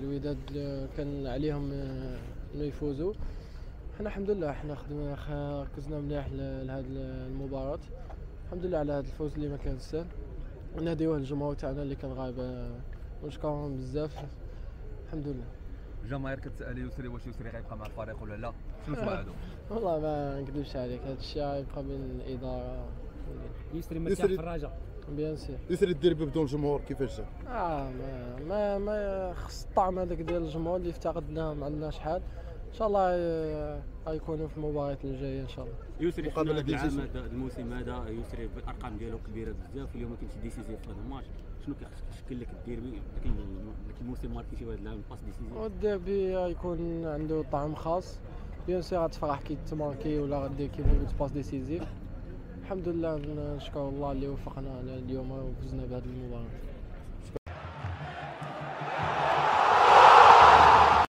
الوداد كان عليهم آه، إنه يفوزوا حنا الحمد لله حنا خدمنا ركزنا مليح لهاد المباراة. الحمد لله على هذا الفوز اللي ما كان سهل. ونهديوه للجمهور تاعنا اللي كان غايب آه، ونشكرهم بزاف. الحمد لله. الجماهير كتسال يسري واش يسري غيبقى مع الفريق ولا لا؟ شنو توعدوا والله ما نكذبش عليك هذا الشيء غيبقى بين الإدارة. يسري مرتاح يسري- في الرجاء Bien sûr. يسري الديربي بدون جمهور كيفاش جا؟ آه ما ما, ما خص الطعم هذاك ديال الجمهور اللي افتقدناه ما عندنا شحال. إن شاء الله آه، غيكونوا في المباريات الجاية إن شاء الله. يسري ديال العام. هذا الموسم هذا يسري الارقام ديالو كبيرة بزاف واليوم ما كاينش décisif في هذا الماتش. شنو كيشكل لك الديربي لكن لكن الموسم ماركي شي واحد العام passe décisive والديربي غيكون عنده طعم خاص. Bien sûr غتفرح كي تماركي ولا غدير كيما قلت passe décisive الحمد لله نشكر الله اللي وفقنا اليوم وفزنا بهذه المباراه.